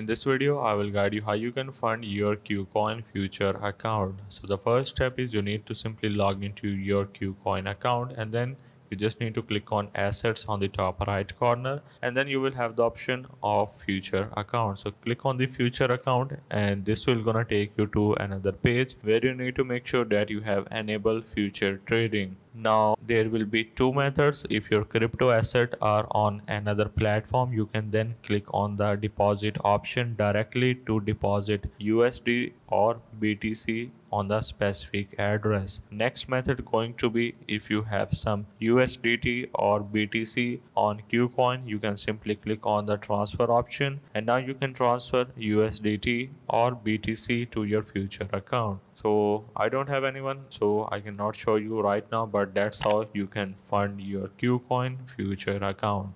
In this video, I will guide you how you can fund your KuCoin future account. So the first step is you need to simply log into your KuCoin account and then you just need to click on assets on the top right corner and then you will have the option of future account so click on the future account and this will gonna take you to another page where you need to make sure that you have enabled future trading now there will be two methods. If your crypto asset are on another platform you can then click on the deposit option directly to deposit usd or btc on the specific address. Next method going to be if you have some usdt or btc on kucoin you can simply click on the transfer option. And now you can transfer usdt or btc to your future account. So i don't have anyone so i cannot show you right now but that's how you can fund your kucoin future account